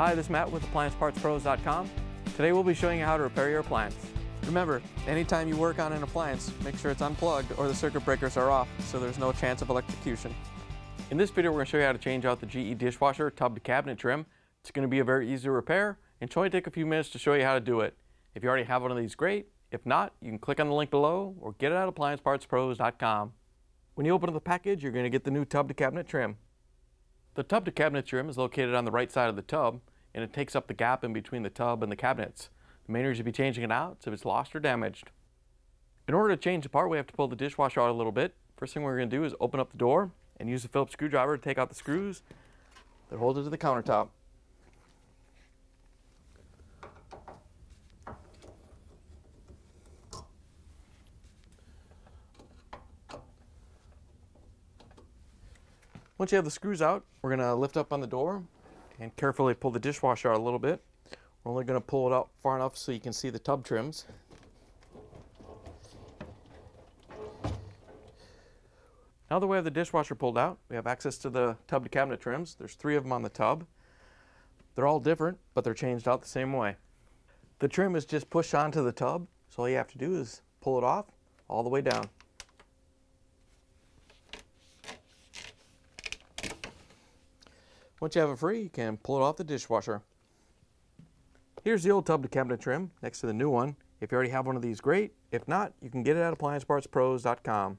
Hi, this is Matt with AppliancePartsPros.com. Today we'll be showing you how to repair your appliance. Remember, anytime you work on an appliance, make sure it's unplugged or the circuit breakers are off so there's no chance of electrocution. In this video, we're going to show you how to change out the GE dishwasher tub to cabinet trim. It's going to be a very easy repair and only take a few minutes to show you how to do it. If you already have one of these, great. If not, you can click on the link below or get it at AppliancePartsPros.com. When you open up the package, you're going to get the new tub to cabinet trim. The tub to cabinet trim is located on the right side of the tub and it takes up the gap in between the tub and the cabinets. The main reason you'll be changing it out is if it's lost or damaged. In order to change the part, we have to pull the dishwasher out a little bit. First thing we're going to do is open up the door and use the Phillips screwdriver to take out the screws that hold it to the countertop. Once you have the screws out, we're going to lift up on the door and carefully pull the dishwasher out a little bit. We're only going to pull it out far enough so you can see the tub trims. Now that we have the dishwasher pulled out, we have access to the tub to cabinet trims. There's three of them on the tub. They're all different, but they're changed out the same way. The trim is just pushed onto the tub, so all you have to do is pull it off all the way down. Once you have it free, you can pull it off the dishwasher. Here's the old tub to cabinet trim next to the new one. If you already have one of these, great. If not, you can get it at appliancepartspros.com.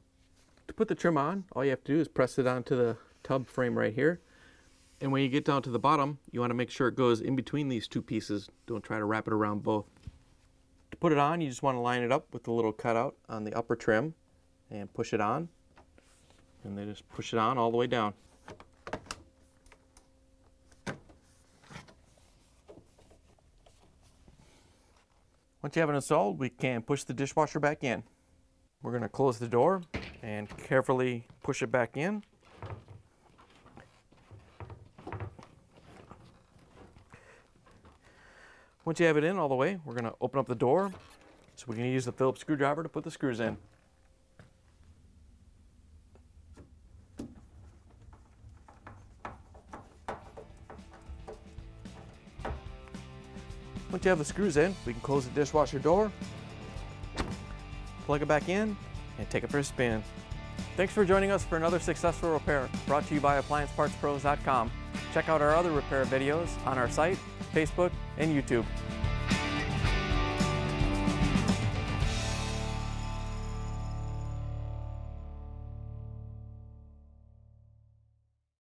To put the trim on, all you have to do is press it onto the tub frame right here. And when you get down to the bottom, you want to make sure it goes in between these two pieces. Don't try to wrap it around both. To put it on, you just want to line it up with the little cutout on the upper trim and push it on. And then just push it on all the way down. Once you have it installed, we can push the dishwasher back in. We're going to close the door and carefully push it back in. Once you have it in all the way, we're going to open up the door so we can use the Phillips screwdriver to put the screws in. Once you have the screws in, we can close the dishwasher door, plug it back in, and take it for a spin. Thanks for joining us for another successful repair brought to you by AppliancePartsPros.com. Check out our other repair videos on our site, Facebook, and YouTube.